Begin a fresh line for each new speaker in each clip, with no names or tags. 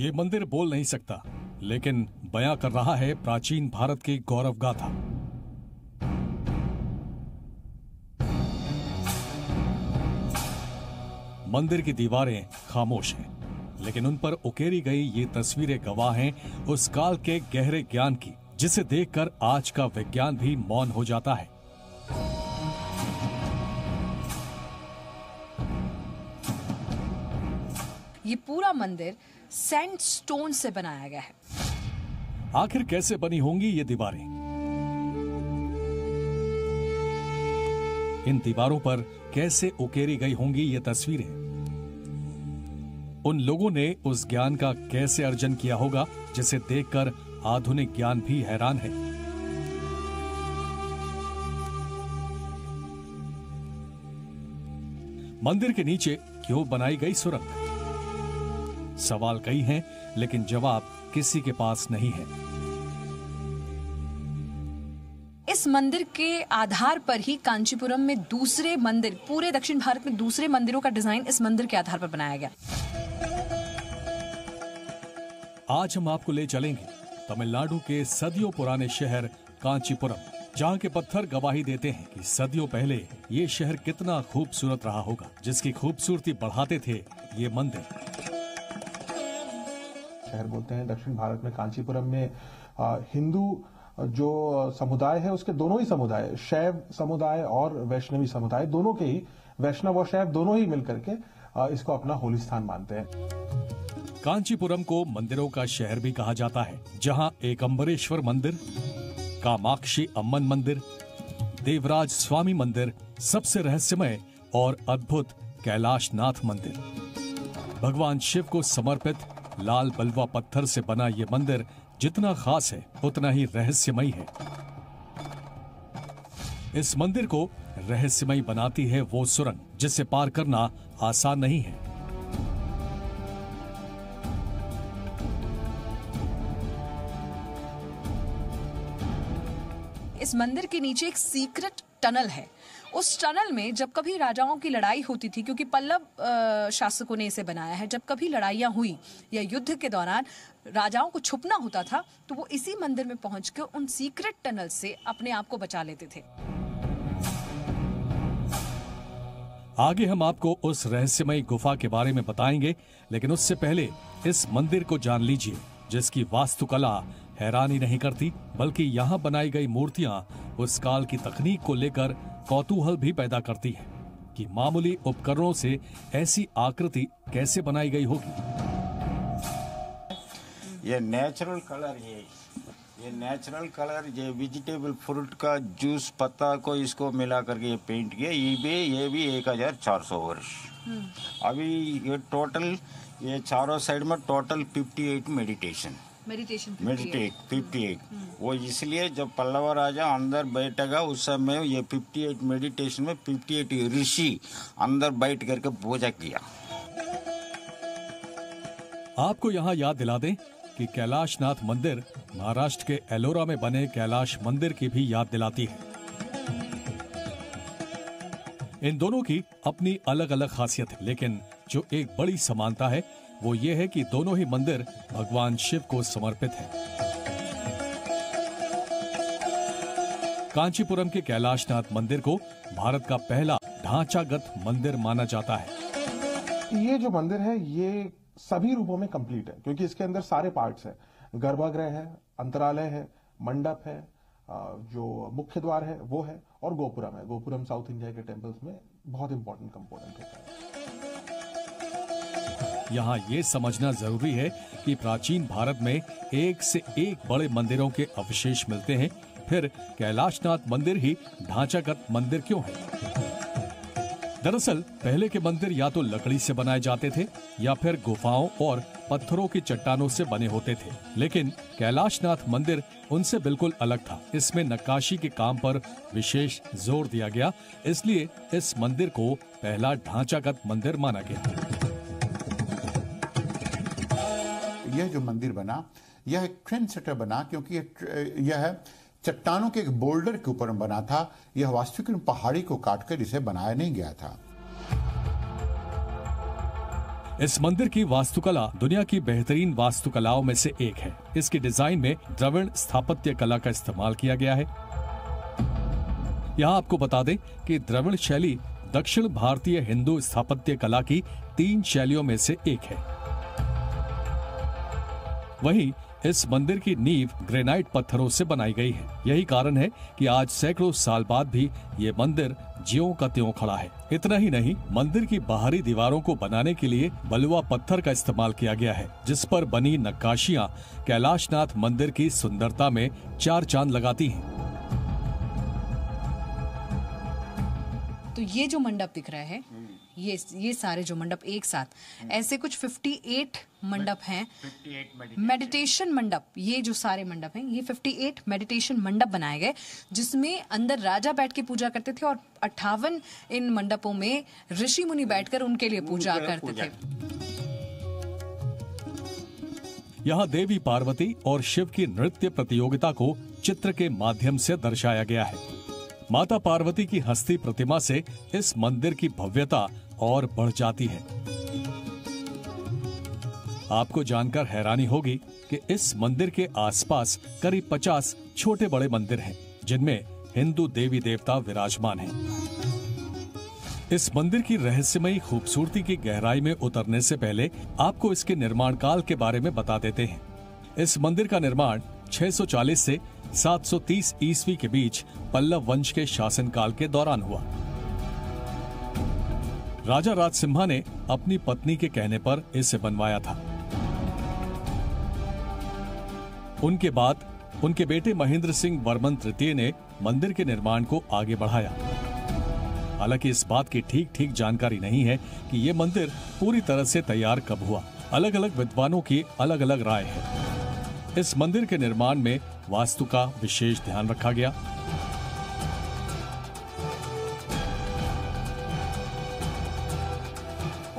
ये मंदिर बोल नहीं सकता, लेकिन बयां कर रहा है प्राचीन भारत की गौरव गाथा। मंदिर की दीवारें खामोश हैं, लेकिन उन पर उकेरी गई ये तस्वीरें गवाह हैं उस काल के गहरे ज्ञान की, जिसे देखकर आज का विज्ञान भी मौन हो जाता है।
ये पूरा मंदिर सैंड स्टोन से बनाया गया है।
आखिर कैसे बनी होंगी ये दीवारें? इन दीवारों पर कैसे उकेरी गई होंगी ये तस्वीरें? उन लोगों ने उस ज्ञान का कैसे अर्जन किया होगा, जिसे देखकर आधुनिक ज्ञान भी हैरान है? मंदिर के नीचे क्यों बनाई गई सुरंग? सवाल कई हैं लेकिन जवाब किसी के पास नहीं है।
इस मंदिर के आधार पर ही कांचीपुरम में दूसरे मंदिर पूरे दक्षिण भारत में दूसरे मंदिरों का डिज़ाइन इस मंदिर के आधार पर बनाया गया।
आज हम आपको ले चलेंगे तमिलनाडु के सदियों पुराने शहर कांचीपुरम जहाँ के पत्थर गवाही देते हैं कि सदियों पहले ये शहर कितना खूबसूरत रहा होगा जिसकी खूबसूरती बढ़ाते थे ये मंदिर।
शहर बोलते हैं, दक्षिण भारत में, कांचीपुरम में हिंदू जो समुदाय है, उसके दोनों ही समुदाय, शैव समुदाय और वैष्णवी समुदाय, दोनों के ही, वैष्णव और शैव दोनों ही मिलकर के इसको अपना होली स्थान मानते हैं।
कांचीपुरम को मंदिरों का शहर भी कहा जाता है, जहाँ एकम्बरेश्वर मंदिर, कामाक्षी अम्मन मंदिर, देवराज स्वामी मंदिर, सबसे रहस्यमय और अद्भुत कैलाशनाथ मंदिर। भगवान शिव को समर्पित लाल बलवा पत्थर से बना ये मंदिर जितना खास है, उतना ही रहस्यमयी है। इस मंदिर को रहस्यमयी बनाती है वो सुरंग, जिसे पार करना आसान नहीं है।
इस मंदिर के नीचे एक सीक्रेट टनल है। उस टनल में जब कभी राजाओं की लड़ाई होती थी, क्योंकि पल्लव शासकों ने इसे बनाया है, जब कभी लड़ाइयाँ हुई या युद्ध के दौरान राजाओं को छुपना होता था तो वो इसी मंदिर में पहुँच उन सीक्रेट टनल से अपने आप को बचा लेते थे।
आगे हम आपको उस रहस्यमय गुफा के बारे में बताएँगे, लेकिन उससे पहले इस मंदिर को जान लीजिए, जिसकी वास्तुकला हैरानी नहीं करती बल्कि यहाँ बनाई गई मूर्तियाँ उस काल की तकनीक को लेकर कौतूहल भी पैदा करती है कि मामूली उपकरणों से ऐसी आकृति कैसे बनाई गई होगी।
ये नेचुरल कलर ये ये नेचुरल कलर ये वेजिटेबल फ्रूट का जूस पत्ता को इसको मिला करके ये पेंट किया। ये भी ये भी एक हज़ार चार सौ वर्ष। अभी ये टोटल ये चारों साइड में total fifty eight meditation
meditation
meditate fifty eight वो इसलिए जब पल्लव राजा अंदर बैठेगा उस समय ये फिफ्टी एट मेडिटेशन में फिफ्टी एट ऋषि अंदर बैठ करके पूजा किया।
आपको यहाँ याद दिला दें कि कैलाशनाथ मंदिर महाराष्ट्र के एलोरा में बने कैलाश मंदिर की भी याद दिलाती है। इन दोनों की अपनी अलग अलग खासियत है लेकिन जो एक बड़ी समानता है वो ये है कि दोनों ही मंदिर भगवान शिव को समर्पित है। कांचीपुरम के कैलाशनाथ मंदिर को भारत का पहला ढांचागत मंदिर माना जाता है।
ये जो मंदिर है, ये सभी रूपों में कंप्लीट है, क्योंकि इसके अंदर सारे पार्ट्स हैं। गर्भगृह है, अंतरालय है, मंडप है जो मुख्य द्वार है, वो है, और गोपुरम है। गोपुरम साउथ इंडिया के टेम्पल्स में बहुत इंपॉर्टेंट कंपोनेंट होता है।
यहाँ ये समझना ज़रूरी है कि प्राचीन भारत में एक से एक बड़े मंदिरों के अवशेष मिलते हैं। फिर कैलाशनाथ मंदिर ही ढांचागत मंदिर क्यों है? दरअसल, पहले के मंदिर या तो लकड़ी से बनाए जाते थे, या फिर गुफाओं और पत्थरों की चट्टानों से बने होते थे। लेकिन कैलाशनाथ मंदिर उनसे बिल्कुल अलग था। इसमें नक्काशी के काम पर विशेष ज़ोर दिया गया। इसलिए इस मंदिर को पहला ढांचागत मंदिर माना गया।
यह जो मंदिर बना, यह एक ट्रेंड सेटर बना, क्योंकि यह यह चट्टानों के एक बोल्डर के ऊपर बना था। यह वास्तविक पहाड़ी को काटकर इसे बनाया नहीं गया था।
इस मंदिर की वास्तुकला दुनिया की बेहतरीन वास्तुकलाओं में से एक है। इसके डिज़ाइन में द्रविड़ स्थापत्य कला का इस्तेमाल किया गया है। यहाँ आपको बता दें कि द्रविड़ शैली दक्षिण भारतीय हिंदू स्थापत्य कला की तीन शैलियों में से एक है। वहीं इस मंदिर की नींव ग्रेनाइट पत्थरों से बनाई गई है। यही कारण है कि आज सैकड़ों साल बाद भी ये मंदिर ज्यों का त्यों खड़ा है। इतना ही नहीं, मंदिर की बाहरी दीवारों को बनाने के लिए बलुआ पत्थर का इस्तेमाल किया गया है, जिस पर बनी नक्काशियाँ कैलाशनाथ मंदिर की सुंदरता में चार चाँद लगाती हैं।
तो ये जो मंडप दिख रहा हैं ये ये सारे जो मंडप एक साथ। ऐसे कुछ 58 मंडप हैं। मेडिटेशन मंडप ये जो सारे मंडप हैं ये 58 मेडिटेशन मंडप बनाए गए जिसमें अंदर राजा बैठ के पूजा करते थे और अट्ठावन इन मंडपों में ऋषि मुनि बैठकर उनके लिए पूजा करते थे।
यहाँ देवी पार्वती और शिव की नृत्य प्रतियोगिता को चित्र के माध्यम से दर्शाया गया है। माता पार्वती की हस्ती प्रतिमा से इस मंदिर की भव्यता और बढ़ जाती है आपको जानकर हैरानी होगी कि इस मंदिर के आसपास करीब 50 छोटे बड़े मंदिर हैं, जिनमें हिंदू देवी देवता विराजमान हैं। इस मंदिर की रहस्यमयी खूबसूरती की गहराई में उतरने से पहले आपको इसके निर्माण काल के बारे में बता देते हैं इस मंदिर का निर्माण 640 से 730 ईस्वी के बीच पल्लव वंश के शासनकाल के दौरान हुआ। राजा राज सिम्हा ने अपनी पत्नी के कहने पर इसे बनवाया था। उनके बाद उनके बेटे महेंद्र सिंह वर्मन तृतीय ने मंदिर के निर्माण को आगे बढ़ाया। हालाँकि इस बात की ठीक ठीक जानकारी नहीं है कि ये मंदिर पूरी तरह से तैयार कब हुआ। अलग अलग विद्वानों की अलग अलग राय है। इस मंदिर के निर्माण में वास्तु का विशेष ध्यान रखा गया।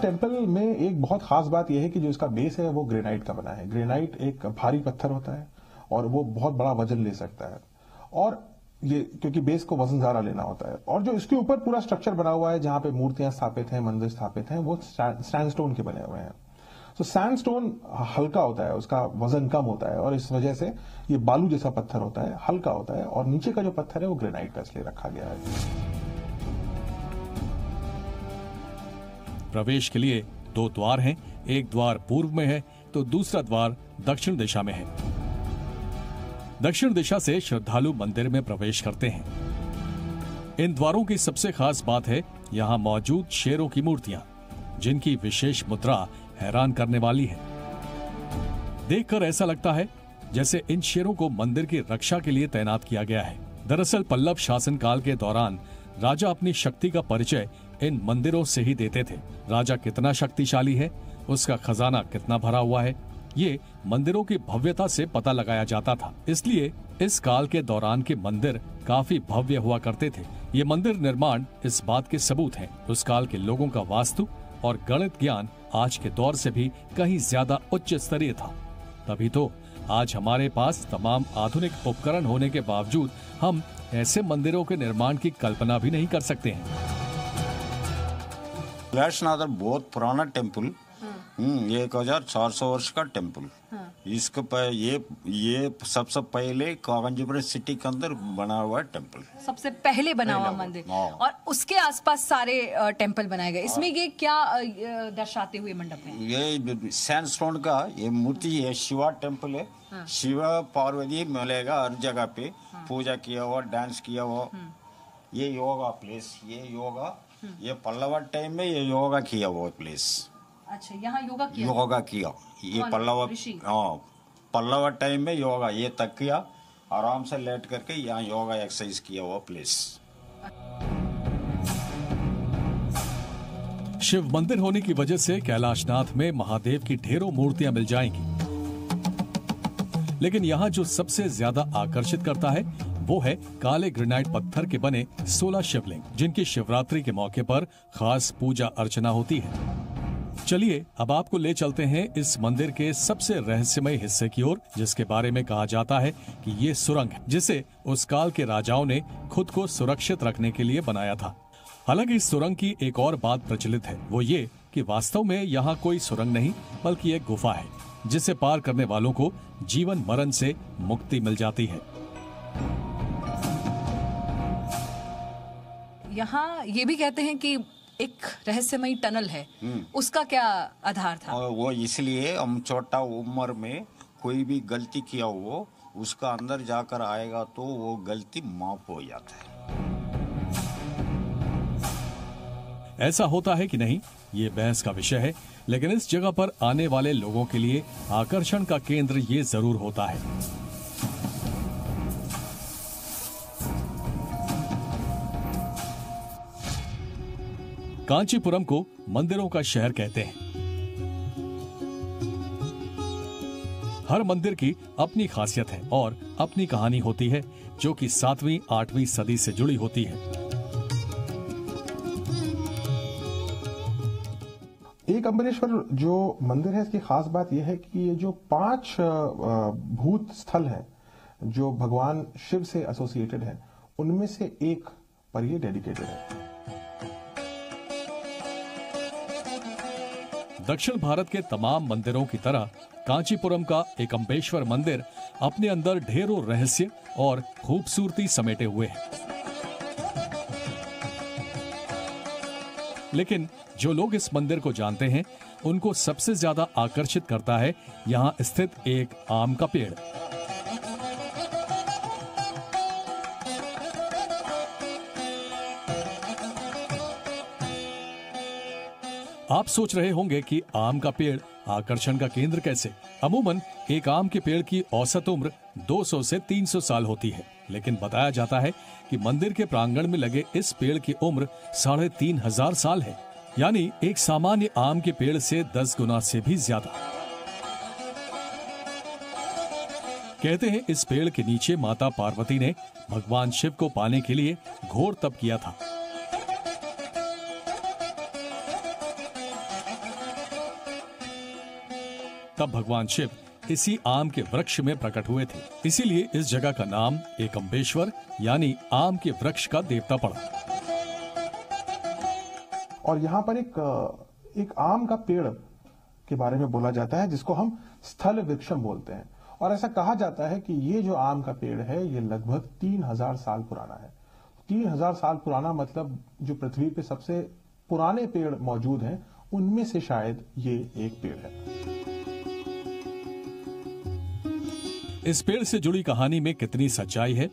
टेंपल में एक बहुत खास बात यह है कि जो इसका बेस है, वो ग्रेनाइट का बना है। ग्रेनाइट एक भारी पत्थर होता है और वो बहुत बड़ा वज़न ले सकता है। और ये, क्योंकि बेस को वज़न ज़्यादा लेना होता है। और जो इसके ऊपर पूरा स्ट्रक्चर बना हुआ है, जहाँ पे मूर्तियाँ स्थापित हैं, मंदिर स्थापित हैं, वो स्टैंडस्टोन के बने हुए हैं। तो सैंडस्टोन हल्का होता है, उसका वज़न कम होता है और इस वजह से ये बालू जैसा पत्थर होता है, हल्का होता है और नीचे का जो पत्थर है वो ग्रेनाइट का इसलिए रखा गया है।
प्रवेश के लिए दो द्वार हैं, एक द्वार पूर्व में है तो दूसरा द्वार दक्षिण दिशा में है। दक्षिण दिशा से श्रद्धालु मंदिर में प्रवेश करते हैं। इन द्वारों की सबसे खास बात है, यहाँ मौजूद शेरों की मूर्तियाँ, जिनकी विशेष मुद्रा हैरान करने वाली है। देखकर ऐसा लगता है जैसे इन शेरों को मंदिर की रक्षा के लिए तैनात किया गया है। दरअसल पल्लव शासनकाल के दौरान राजा अपनी शक्ति का परिचय इन मंदिरों से ही देते थे। राजा कितना शक्तिशाली है, उसका खजाना कितना भरा हुआ है, ये मंदिरों की भव्यता से पता लगाया जाता था। इसलिए इस काल के दौरान के मंदिर काफ़ी भव्य हुआ करते थे। ये मंदिर निर्माण इस बात के सबूत हैं। उस काल के लोगों का वास्तु और गणित ज्ञान आज के दौर से भी कहीं ज़्यादा उच्च स्तरीय था। तभी तो आज हमारे पास तमाम आधुनिक उपकरण होने के बावजूद हम ऐसे मंदिरों के निर्माण की कल्पना भी नहीं कर सकते हैं।
वैश्वनाथ बहुत पुराना टेंपल एक हज़ार चार सौ वर्ष का टेंपल। इसके पे ये ये सबसे पहले कागंजीपुरम सिटी के अंदर बना हुआ टेंपल।
सबसे पहले बना हुआ मंदिर।
हाँ।
और उसके आसपास सारे टेंपल बनाए गए। इसमें ये क्या दर्शाते हुए मंडप में
ये सैंडस्टोन का ये मूर्ति है शिवा टेंपल है। हाँ। शिवा पार्वती मिलेगा हर जगह पे। हाँ। पूजा किया हुआ डांस किया हुआ। ये योगा प्लेस ये योगा। ये पल्लवा टाइम में ये योगा किया हुआ प्लेस।
अच्छा यहाँ योगा किया?
योगा किया। ये? पल्लवा हाँ पल्लवा टाइम में योगा ये तक किया। आराम से लेट करके यहाँ योगा एक्सरसाइज किया हुआ प्लेस
शिव मंदिर होने की वजह से कैलाशनाथ में महादेव की ढेरों मूर्तियाँ मिल जाएँगी। लेकिन यहाँ जो सबसे ज़्यादा आकर्षित करता है वो है काले ग्रेनाइट पत्थर के बने 16 शिवलिंग जिनकी शिवरात्रि के मौके पर खास पूजा अर्चना होती है। चलिए, अब आपको ले चलते हैं इस मंदिर के सबसे रहस्यमय हिस्से की ओर, जिसके बारे में कहा जाता है कि ये सुरंग है, जिसे उस काल के राजाओं ने खुद को सुरक्षित रखने के लिए बनाया था। हालाँकि इस सुरंग की एक और बात प्रचलित है, वो ये कि वास्तव में यहाँ कोई सुरंग नहीं, बल्कि एक गुफा है, जिसे पार करने वालों को जीवन मरण से मुक्ति मिल जाती है।
यहाँ ये भी कहते हैं कि एक रहस्यमयी टनल है। उसका क्या आधार था?
वो इसलिए हम छोटा उम्र में कोई भी गलती किया हो उसका अंदर जाकर आएगा तो वो गलती माफ़ हो जाता है।
ऐसा होता है कि नहीं ये बहस का विषय है लेकिन इस जगह पर आने वाले लोगों के लिए आकर्षण का केंद्र ये ज़रूर होता है। कांचीपुरम को मंदिरों का शहर कहते हैं। हर मंदिर की अपनी खासियत है और अपनी कहानी होती है, जो कि सातवीं, आठवीं सदी से जुड़ी होती है।
एक अम्बरेश्वर जो मंदिर है, इसकी खास बात यह है कि ये जो पाँच भूत स्थल है, जो भगवान शिव से एसोसिएटेड है, उनमें से एक पर ये डेडिकेटेड है।
दक्षिण भारत के तमाम मंदिरों की तरह कांचीपुरम का एक अम्बेश्वर मंदिर अपने अंदर ढेरों रहस्य और खूबसूरती समेटे हुए है। लेकिन जो लोग इस मंदिर को जानते हैं, उनको सबसे ज़्यादा आकर्षित करता है यहाँ स्थित एक आम का पेड़। आप सोच रहे होंगे कि आम का पेड़ आकर्षण का केंद्र कैसे? अमूमन, एक आम के पेड़ की औसत उम्र 200 से 300 साल होती है। लेकिन बताया जाता है कि मंदिर के प्रांगण में लगे इस पेड़ की उम्र साढ़े तीन हज़ार साल है। यानी एक सामान्य आम के पेड़ से 10 गुना से भी ज़्यादा। कहते हैं, इस पेड़ के नीचे माता पार्वती ने भगवान शिव को पाने के लिए घोर तप किया था। तब भगवान शिव इसी आम के वृक्ष में प्रकट हुए थे। इसीलिए इस जगह का नाम एक अम्बेश्वर यानी आम के वृक्ष का देवता पड़ा।
और यहाँ पर एक एक आम का पेड़ के बारे में बोला जाता है, जिसको हम स्थल वृक्षम बोलते हैं। और ऐसा कहा जाता है कि ये जो आम का पेड़ है, ये लगभग तीन हज़ार साल पुराना है। तीन हज़ार साल पुराना मतलब जो पृथ्वी पे सबसे पुराने पेड़ मौजूद हैं, उनमें से शायद ये एक पेड़ है।
इस पेड़ से जुड़ी कहानी में कितनी सच्चाई है,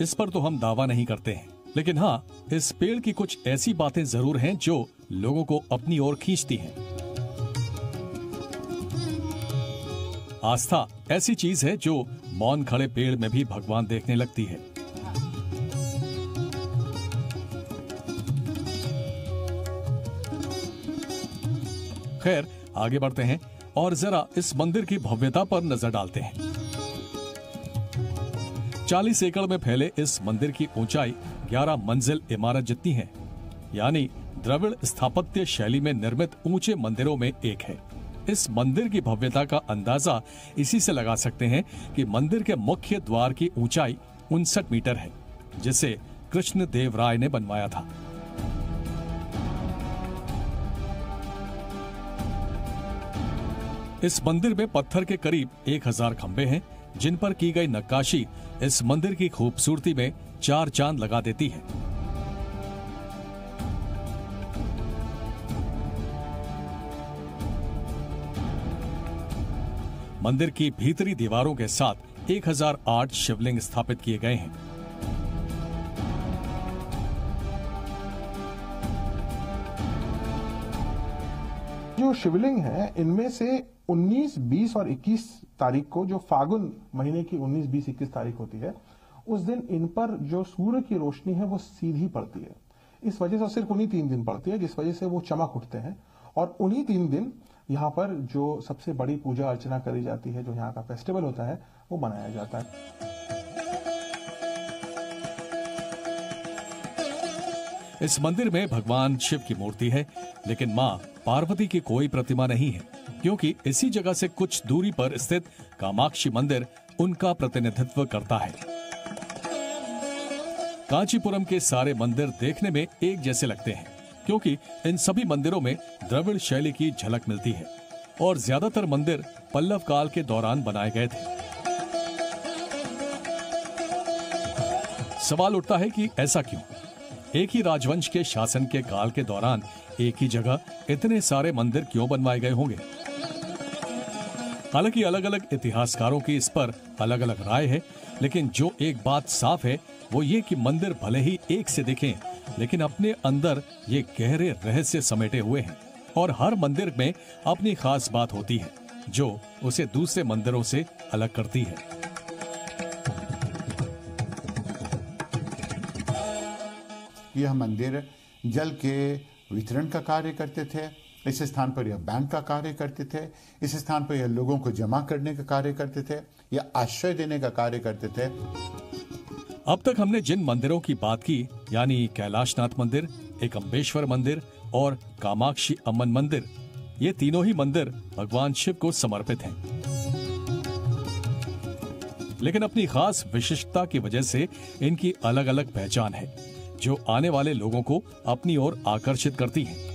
इस पर तो हम दावा नहीं करते हैं। लेकिन हाँ इस पेड़ की कुछ ऐसी बातें ज़रूर हैं जो लोगों को अपनी ओर खींचती हैं। आस्था ऐसी चीज़ है जो मौन खड़े पेड़ में भी भगवान देखने लगती है। खैर, आगे बढ़ते हैं और जरा इस मंदिर की भव्यता पर नज़र डालते हैं। 40 एकड़ में फैले इस मंदिर की ऊंचाई 11 मंजिल इमारत जितनी है, यानी द्रविड़ स्थापत्य शैली में निर्मित ऊँचे मंदिरों में एक है। इस मंदिर की भव्यता का अंदाज़ा इसी से लगा सकते हैं कि मंदिर के मुख्य द्वार की ऊंचाई उनसठ मीटर है, जिसे कृष्ण देव राय ने बनवाया था। इस मंदिर में पत्थर के करीब एक हज़ार खंबे हैं जिन पर की गई नक्काशी इस मंदिर की खूबसूरती में चार चाँद लगा देती है। मंदिर की भीतरी दीवारों के साथ 1008 शिवलिंग स्थापित किए गए हैं।
जो शिवलिंग है इनमें से 19, 20 और 21 तारीख को जो फागुन महीने की 19, 20, 21 तारीख होती है उस दिन इन पर जो सूर्य की रोशनी है वो सीधी पड़ती है। इस वजह से सिर्फ़ उन्हीं तीन दिन पड़ती है जिस वजह से वो चमक उठते हैं। और उन्हीं तीन दिन यहाँ पर जो सबसे बड़ी पूजा अर्चना करी जाती है जो यहाँ का फेस्टिवल होता है वो मनाया जाता है।
इस मंदिर में भगवान शिव की मूर्ति है, लेकिन माँ पार्वती की कोई प्रतिमा नहीं है, क्योंकि इसी जगह से कुछ दूरी पर स्थित कामाक्षी मंदिर उनका प्रतिनिधित्व करता है। कांचीपुरम के सारे मंदिर देखने में एक जैसे लगते हैं, क्योंकि इन सभी मंदिरों में द्रविड़ शैली की झलक मिलती है, और ज़्यादातर मंदिर पल्लव काल के दौरान बनाए गए थे। सवाल उठता है कि ऐसा क्यों? एक ही राजवंश के शासन के काल के दौरान एक ही जगह इतने सारे मंदिर क्यों बनवाए गए होंगे? हालाँकि अलग अलग इतिहासकारों की इस पर अलग अलग राय है, लेकिन जो एक बात साफ़ है, वो ये कि मंदिर भले ही एक से दिखें, लेकिन अपने अंदर ये गहरे रहस्य समेटे हुए हैं। और हर मंदिर में अपनी खास बात होती है, जो उसे दूसरे मंदिरों से अलग करती है।
यह मंदिर जल के वितरण का कार्य करते थे, इस स्थान पर यह बैंक का कार्य करते थे, इस स्थान पर यह लोगों को जमा करने का कार्य करते थे या आश्रय देने का कार्य करते थे।
अब तक हमने जिन मंदिरों की बात की, यानी कैलाशनाथ मंदिर एकम्बेश्वर मंदिर और कामाक्षी अम्मन मंदिर, ये तीनों ही मंदिर भगवान शिव को समर्पित हैं। लेकिन अपनी खास विशिष्टता की वजह से इनकी अलग अलग पहचान है। जो आने वाले लोगों को अपनी ओर आकर्षित करती है।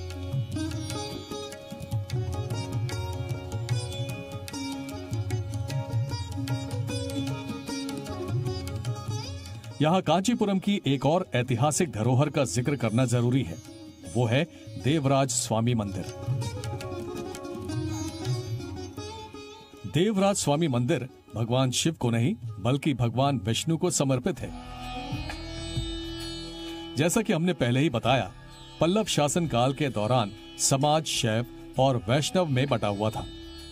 यहाँ कांचीपुरम की एक और ऐतिहासिक धरोहर का ज़िक्र करना ज़रूरी है। वो है देवराज स्वामी मंदिर। देवराज स्वामी मंदिर भगवान शिव को नहीं, बल्कि भगवान विष्णु को समर्पित है। जैसा कि हमने पहले ही बताया, पल्लव शासन काल के दौरान समाज शैव और वैष्णव में बटा हुआ था।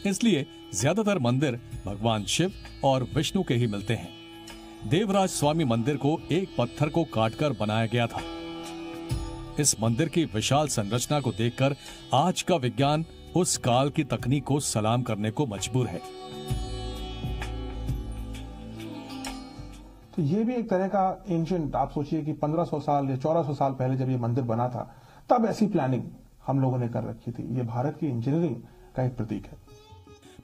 इसलिए ज़्यादातर मंदिर भगवान शिव और विष्णु के ही मिलते हैं। देवराज स्वामी मंदिर को एक पत्थर को काटकर बनाया गया था। इस मंदिर की विशाल संरचना को देखकर आज का विज्ञान उस काल की तकनीक को सलाम करने को मजबूर है।
तो ये भी एक तरह का एंशियंट आप सोचिए कि 1500 साल या 1400 साल पहले जब ये मंदिर बना था, तब ऐसी प्लानिंग हम लोगों ने कर रखी थी। ये भारत की इंजीनियरिंग का एक प्रतीक है।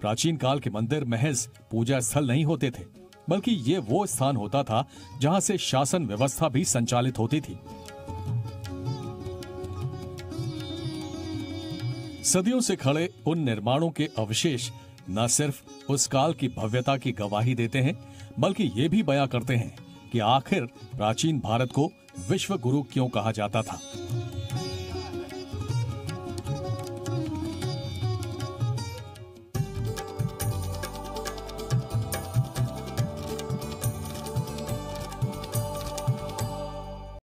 प्राचीन काल के मंदिर, महज पूजा स्थल नहीं होते थे, बल्कि ये वो स्थान होता था जहाँ से शासन व्यवस्था भी संचालित होती थी। सदियों से खड़े उन निर्माणों के अवशेष न सिर्फ़ उस काल की भव्यता की गवाही देते हैं, बल्कि ये भी बयां करते हैं कि आखिर प्राचीन भारत को विश्व गुरु क्यों कहा जाता था।